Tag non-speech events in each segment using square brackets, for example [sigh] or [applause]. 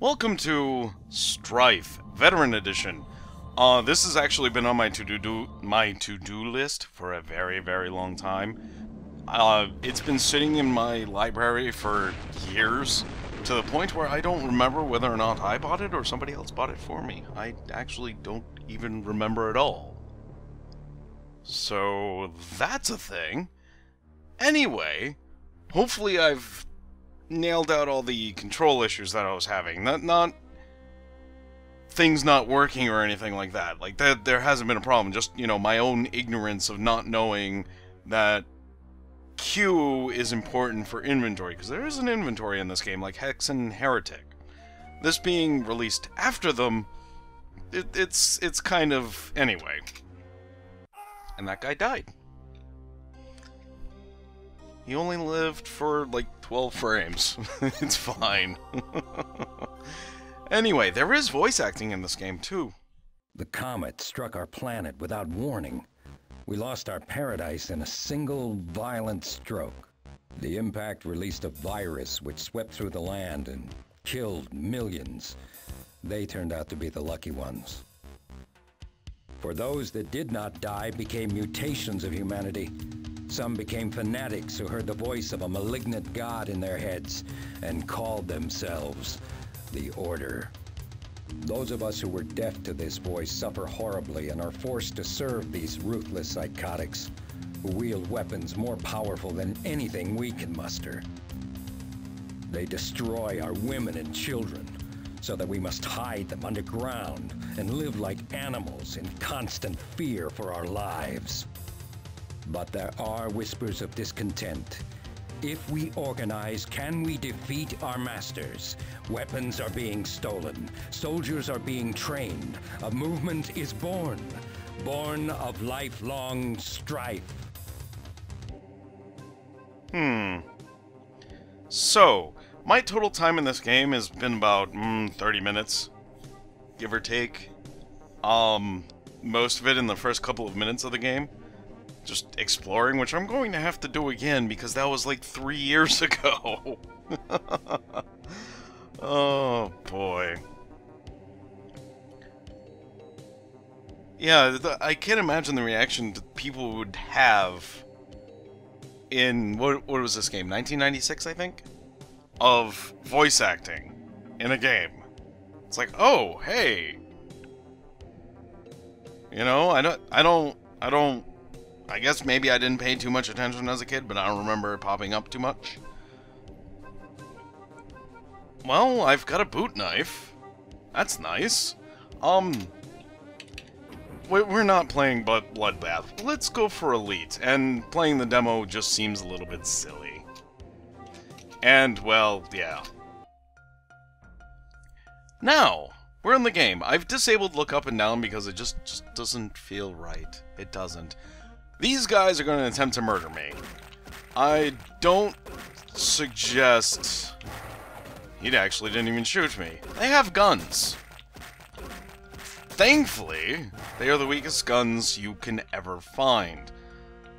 Welcome to Strife Veteran Edition. Uh, this has actually been on my to do my to do list for a very very long time. Uh, it's been sitting in my library for years, to the point where I don't remember whether or not I bought it or somebody else bought it for me. I actually don't even remember at all. So that's a thing. Anyway, hopefully I've nailed out all the control issues that I was having. Not not things not working or anything like that. Like that there hasn't been a problem. Just, you know, my own ignorance of not knowing that Q is important for inventory because there is an inventory in this game like Hex and Heretic. This being released after them, it, it's it's kind of anyway. And that guy died. He only lived for like 12 frames. [laughs] it's fine. [laughs] anyway, there is voice acting in this game too. The comet struck our planet without warning. We lost our paradise in a single violent stroke. The impact released a virus which swept through the land and killed millions. They turned out to be the lucky ones. For those that did not die became mutations of humanity. Some became fanatics who heard the voice of a malignant god in their heads and called themselves the Order. Those of us who were deaf to this voice suffer horribly and are forced to serve these ruthless psychotics who wield weapons more powerful than anything we can muster. They destroy our women and children so that we must hide them underground and live like animals in constant fear for our lives. But there are whispers of discontent. If we organize, can we defeat our masters? Weapons are being stolen. Soldiers are being trained. A movement is born. Born of lifelong strife. Hmm. So, my total time in this game has been about mm, 30 minutes, give or take. Um, most of it in the first couple of minutes of the game just exploring, which I'm going to have to do again because that was like three [laughs] years ago. [laughs] oh boy. Yeah, I can't imagine the reaction people would have in what what was this game? 1996, I think, of voice acting in a game. It's like, oh, hey, you know, I don't, I don't, I don't I guess maybe I didn't pay too much attention as a kid, but I don't remember it popping up too much. Well, I've got a boot knife. That's nice. Um, we're not playing but Bloodbath. Let's go for Elite, and playing the demo just seems a little bit silly. And, well, yeah. Now, we're in the game. I've disabled look up and down because it just, just doesn't feel right. It doesn't. These guys are going to attempt to murder me. I don't suggest... He actually didn't even shoot me. They have guns. Thankfully, they are the weakest guns you can ever find.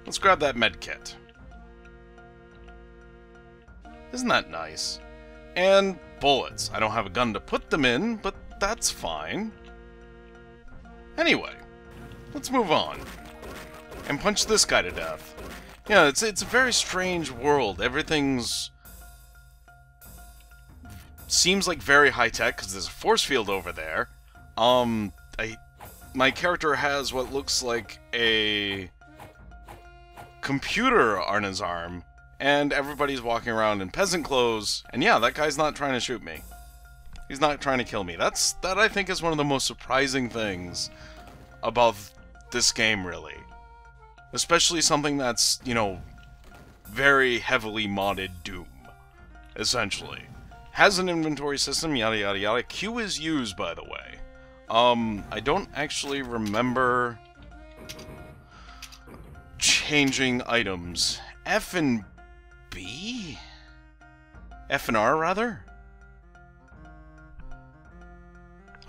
Let's grab that med kit. Isn't that nice? And bullets. I don't have a gun to put them in, but that's fine. Anyway, let's move on and punch this guy to death. Yeah, it's it's a very strange world. Everything's seems like very high tech because there's a force field over there. Um, I my character has what looks like a computer on his arm, and everybody's walking around in peasant clothes. And yeah, that guy's not trying to shoot me. He's not trying to kill me. That's that I think is one of the most surprising things about this game, really. Especially something that's, you know, very heavily modded Doom, essentially. Has an inventory system, yada yada yada. Q is used, by the way. Um, I don't actually remember changing items. F and B? F and R, rather?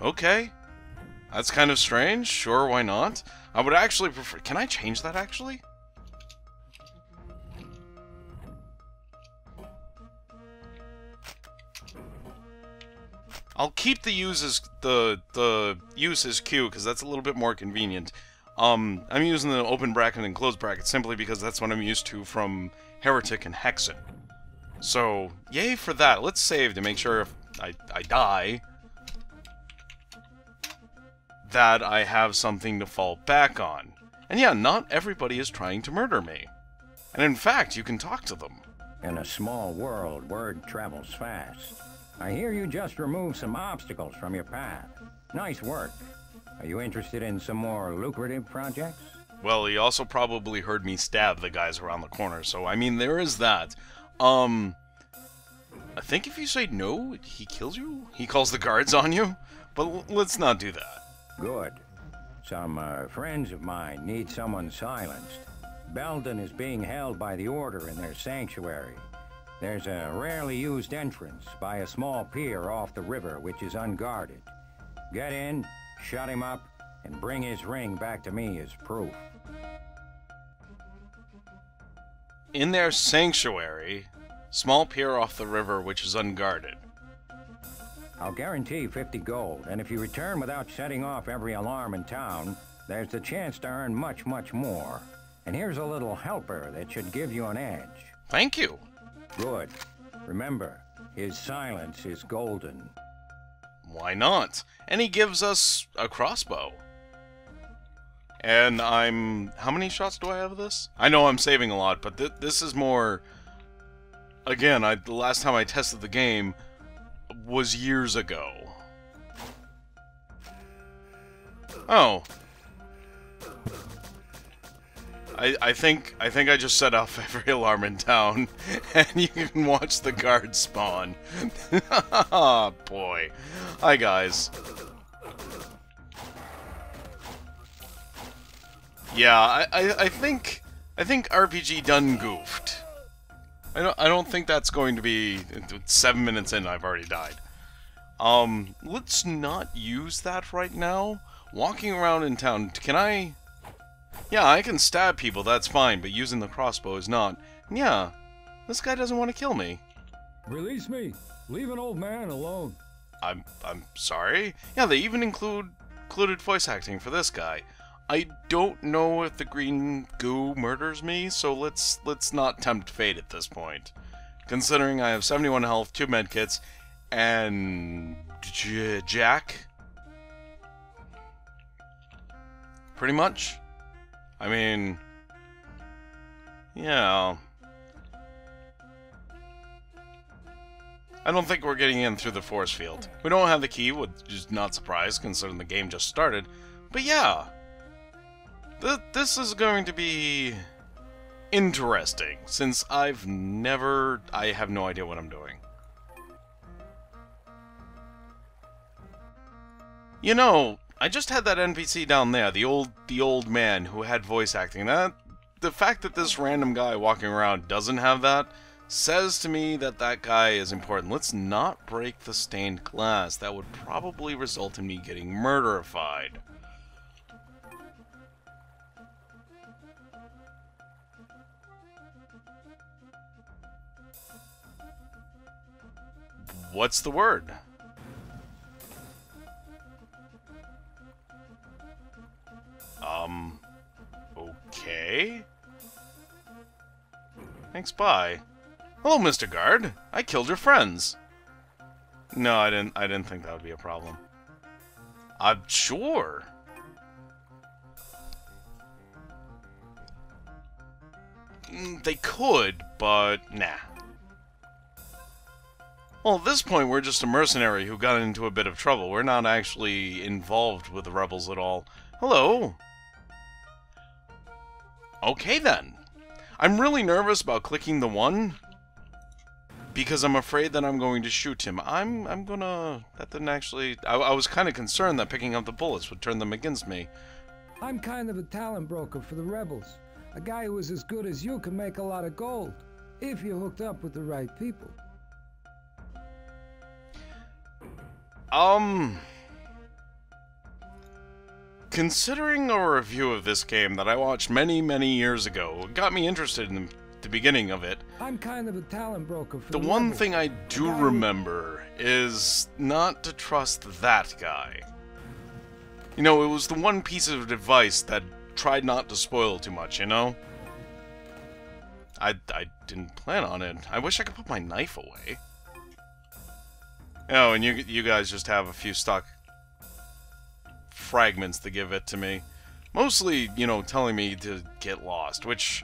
Okay. That's kind of strange. Sure, why not? I would actually prefer... Can I change that, actually? I'll keep the uses the the uses Q because that's a little bit more convenient. Um, I'm using the open bracket and closed bracket simply because that's what I'm used to from Heretic and Hexen. So, yay for that. Let's save to make sure if I, I die, that I have something to fall back on. And yeah, not everybody is trying to murder me. And in fact, you can talk to them. In a small world, word travels fast. I hear you just removed some obstacles from your path. Nice work. Are you interested in some more lucrative projects? Well, he also probably heard me stab the guys around the corner, so I mean, there is that. Um, I think if you say no, he kills you? He calls the guards on you? But let's not do that. Good. Some uh, friends of mine need someone silenced. Beldin is being held by the Order in their sanctuary. There's a rarely used entrance by a small pier off the river which is unguarded. Get in, shut him up, and bring his ring back to me as proof. In their sanctuary, small pier off the river which is unguarded. I'll guarantee 50 gold, and if you return without setting off every alarm in town, there's the chance to earn much, much more. And here's a little helper that should give you an edge. Thank you. Good. Remember, his silence is golden. Why not? And he gives us a crossbow. And I'm... How many shots do I have of this? I know I'm saving a lot, but th this is more... Again, I, the last time I tested the game was years ago. Oh. I, I think I think I just set off [laughs] every alarm in town, [laughs] and you can watch the guards spawn. [laughs] oh boy. Hi guys. Yeah, I, I, I think I think RPG done goofed. I don't I don't think that's going to be seven minutes in. I've already died. Um, let's not use that right now. Walking around in town, can I? Yeah, I can stab people. That's fine, but using the crossbow is not. Yeah, this guy doesn't want to kill me. Release me. Leave an old man alone. I'm I'm sorry. Yeah, they even include included voice acting for this guy. I don't know if the green goo murders me, so let's let's not tempt fate at this point. Considering I have 71 health, two medkits, and J Jack. Pretty much. I mean, yeah. I don't think we're getting in through the force field. We don't have the key, which is not surprised considering the game just started. But yeah, Th this is going to be interesting, since I've never... I have no idea what I'm doing. You know, I just had that NPC down there, the old the old man who had voice acting. That the fact that this random guy walking around doesn't have that says to me that that guy is important. Let's not break the stained glass. That would probably result in me getting murderified. What's the word? Um, okay. Thanks, bye. Hello, Mr. Guard. I killed your friends. No, I didn't. I didn't think that would be a problem. I'm sure. Mm, they could, but nah. Well, at this point, we're just a mercenary who got into a bit of trouble. We're not actually involved with the rebels at all. Hello. Okay, then. I'm really nervous about clicking the one because I'm afraid that I'm going to shoot him. I'm I'm gonna... That didn't actually... I, I was kind of concerned that picking up the bullets would turn them against me. I'm kind of a talent broker for the rebels. A guy who is as good as you can make a lot of gold, if you're hooked up with the right people. Um... Considering a review of this game that I watched many, many years ago, got me interested in the beginning of it. I'm kind of a talent broker for The one rebels. thing I do remember is not to trust that guy. You know, it was the one piece of advice that tried not to spoil too much, you know? I, I didn't plan on it. I wish I could put my knife away. Oh, and you you guys just have a few stock fragments to give it to me. Mostly, you know, telling me to get lost, which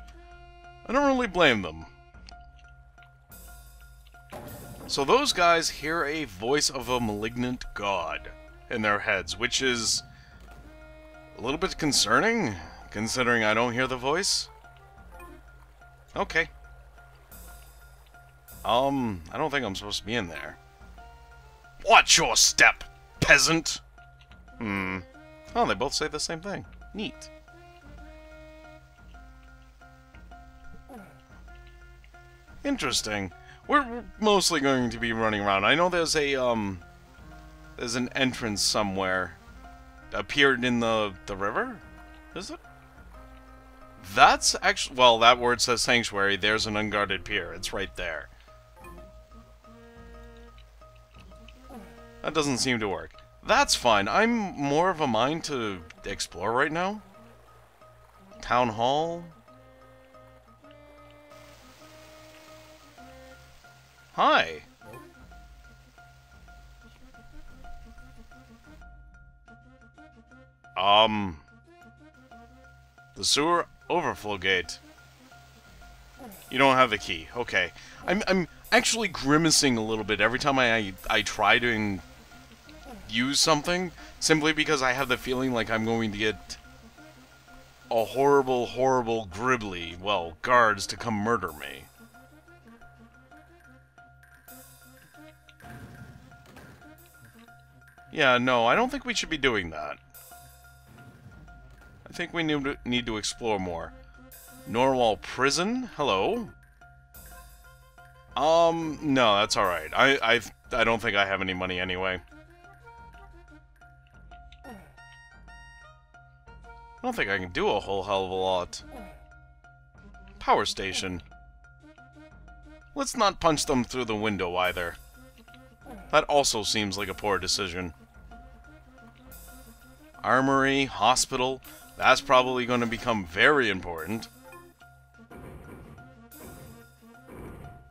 I don't really blame them. So those guys hear a voice of a malignant god in their heads, which is a little bit concerning, considering I don't hear the voice. Okay. Um, I don't think I'm supposed to be in there. Watch your step, peasant! Hmm. Oh, they both say the same thing. Neat. Interesting. We're mostly going to be running around. I know there's a, um... There's an entrance somewhere. Appeared in the, the river? Is it? That's actually... Well, that word says sanctuary. There's an unguarded pier. It's right there. That doesn't seem to work. That's fine. I'm more of a mind to explore right now. Town Hall. Hi. Um. The sewer overflow gate. You don't have the key. Okay. I'm I'm actually grimacing a little bit every time I I, I try to use something simply because I have the feeling like I'm going to get a horrible, horrible gribbly, well, guards to come murder me. Yeah, no, I don't think we should be doing that. I think we need to, need to explore more. Norwall Prison? Hello? Um, no, that's alright. I, I, I don't think I have any money anyway. I don't think I can do a whole hell of a lot. Power station. Let's not punch them through the window either. That also seems like a poor decision. Armory, hospital, that's probably going to become very important.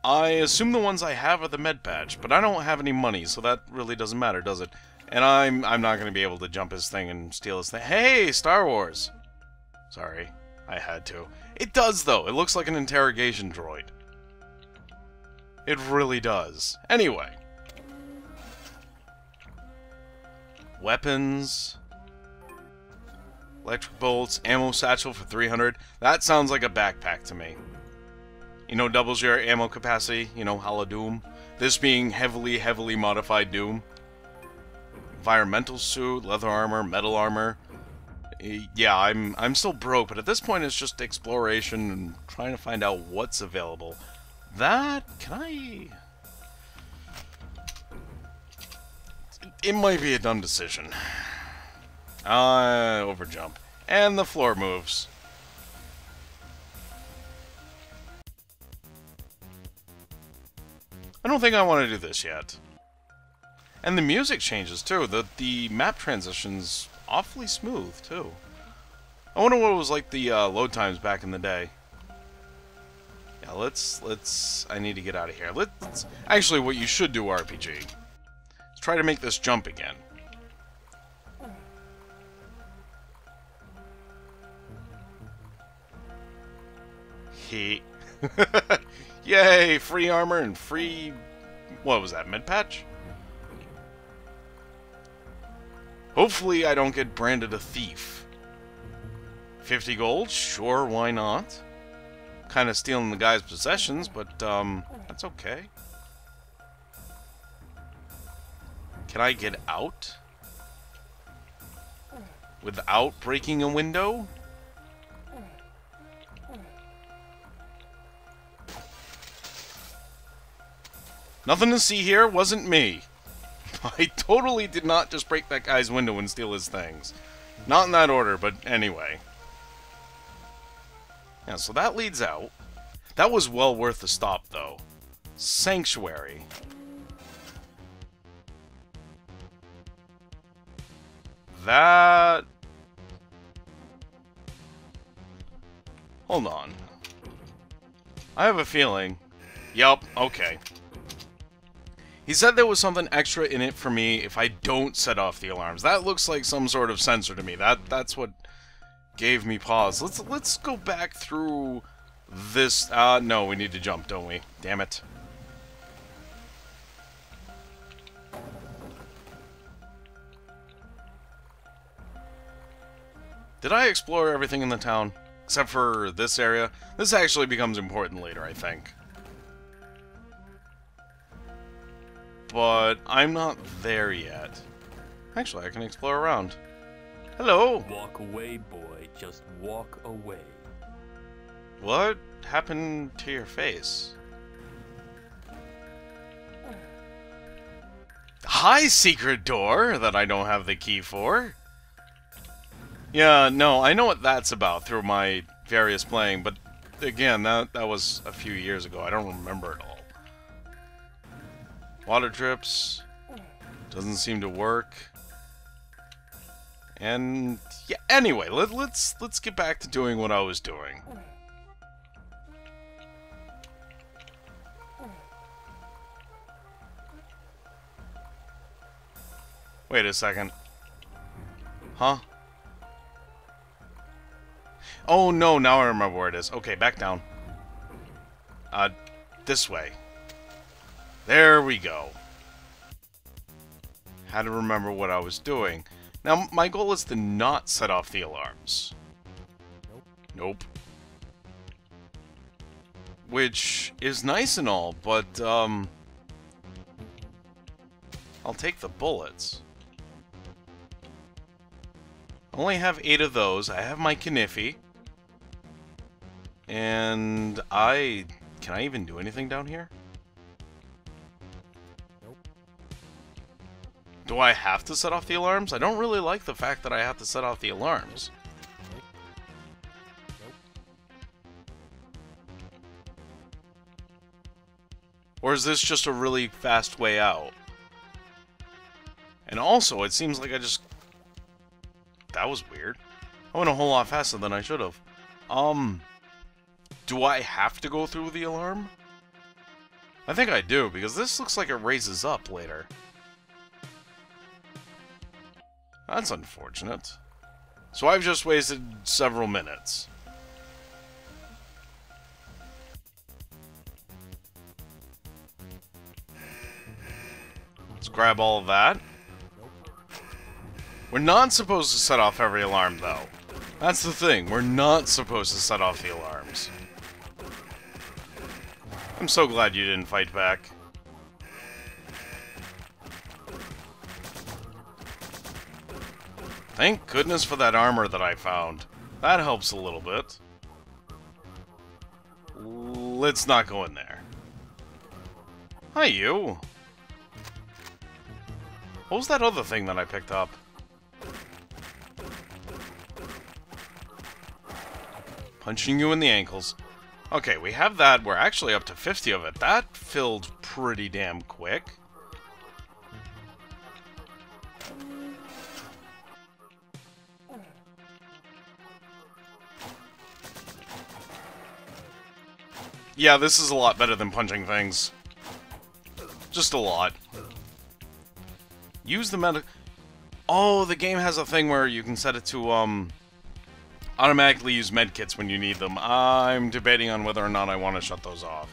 I assume the ones I have are the med patch, but I don't have any money, so that really doesn't matter, does it? And I'm I'm not going to be able to jump his thing and steal his thing. Hey, Star Wars. Sorry, I had to. It does though. It looks like an interrogation droid. It really does. Anyway. Weapons. Electric bolts, ammo satchel for 300. That sounds like a backpack to me. You know, doubles your ammo capacity, you know, Hala Doom. This being heavily, heavily modified Doom. Environmental suit, leather armor, metal armor. Eh, Yeah, I'm I'm still broke, but at this point it's just exploration and trying to find out what's available. That can I It might be a dumb decision. Uh, overjump. And the floor moves. I don't think I want to do this yet. And the music changes too. The the map transitions awfully smooth too. I wonder what it was like the uh, load times back in the day. Yeah, let's let's. I need to get out of here. Let's actually what you should do RPG. Let's try to make this jump again. He. [laughs] Yay! Free armor and free. What was that? Med patch? Hopefully, I don't get branded a thief. 50 gold? Sure, why not? Kind of stealing the guy's possessions, but, um, that's okay. Can I get out? Without breaking a window? Nothing to see here, wasn't me. [laughs] I totally did not just break that guy's window and steal his things. Not in that order, but anyway. Yeah, so that leads out. That was well worth the stop, though. Sanctuary. That... Hold on. I have a feeling. Yup, okay. He said there was something extra in it for me if I don't set off the alarms. That looks like some sort of sensor to me. That that's what gave me pause. Let's let's go back through this. Uh, no, we need to jump, don't we? Damn it. Did I explore everything in the town? Except for this area? This actually becomes important later, I think. But I'm not there yet. Actually, I can explore around. Hello! Walk away, boy. Just walk away. What happened to your face? High secret door that I don't have the key for. Yeah, no, I know what that's about through my various playing, but again, that, that was a few years ago. I don't remember it all. Water drips. Doesn't seem to work. And yeah, anyway, let, let's let's get back to doing what I was doing. Wait a second. Huh? Oh no, now I remember where it is. Okay, back down. Uh, this way. There we go. Had to remember what I was doing. Now, my goal is to not set off the alarms. Nope. Nope. Which is nice and all, but, um... I'll take the bullets. I only have eight of those. I have my Kniffy. And I... Can I even do anything down here? Do I have to set off the alarms? I don't really like the fact that I have to set off the alarms. Or is this just a really fast way out? And also, it seems like I just... That was weird. I went a whole lot faster than I should have. Um... Do I have to go through the alarm? I think I do, because this looks like it raises up later. That's unfortunate. So I've just wasted several minutes. Let's grab all of that. We're not supposed to set off every alarm, though. That's the thing. We're not supposed to set off the alarms. I'm so glad you didn't fight back. Thank goodness for that armor that I found. That helps a little bit. Let's not go in there. Hi, you. What was that other thing that I picked up? Punching you in the ankles. Okay, we have that. We're actually up to 50 of it. That filled pretty damn quick. Yeah, this is a lot better than punching things. Just a lot. Use the medic... Oh, the game has a thing where you can set it to, um... Automatically use medkits when you need them. I'm debating on whether or not I want to shut those off.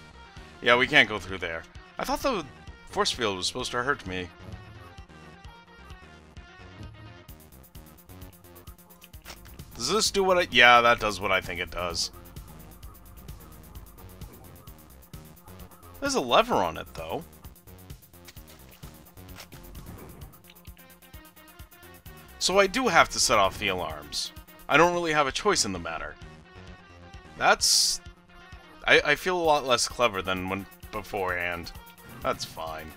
Yeah, we can't go through there. I thought the force field was supposed to hurt me. Does this do what I... Yeah, that does what I think it does. There's a lever on it, though. So I do have to set off the alarms. I don't really have a choice in the matter. That's... I, I feel a lot less clever than when beforehand. That's fine.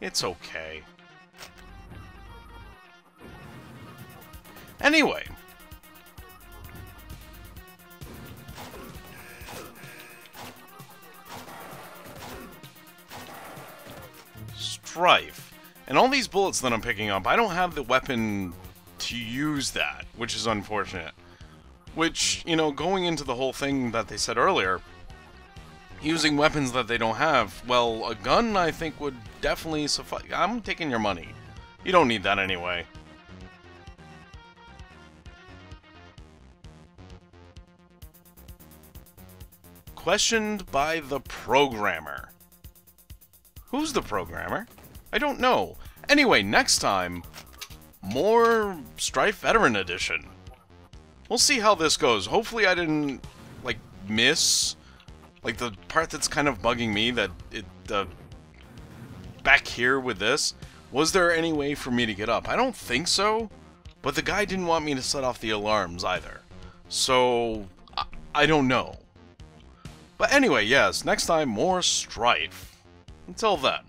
It's okay. Anyway, strife. And all these bullets that I'm picking up, I don't have the weapon to use that, which is unfortunate. Which, you know, going into the whole thing that they said earlier, using weapons that they don't have, well, a gun I think would definitely suffice. I'm taking your money. You don't need that anyway. Questioned by the programmer. Who's the programmer? I don't know. Anyway, next time, more Strife Veteran Edition. We'll see how this goes. Hopefully I didn't, like, miss, like, the part that's kind of bugging me that it, uh, back here with this, was there any way for me to get up? I don't think so, but the guy didn't want me to set off the alarms either. So, I, I don't know. But anyway, yes, next time, more Strife. Until then.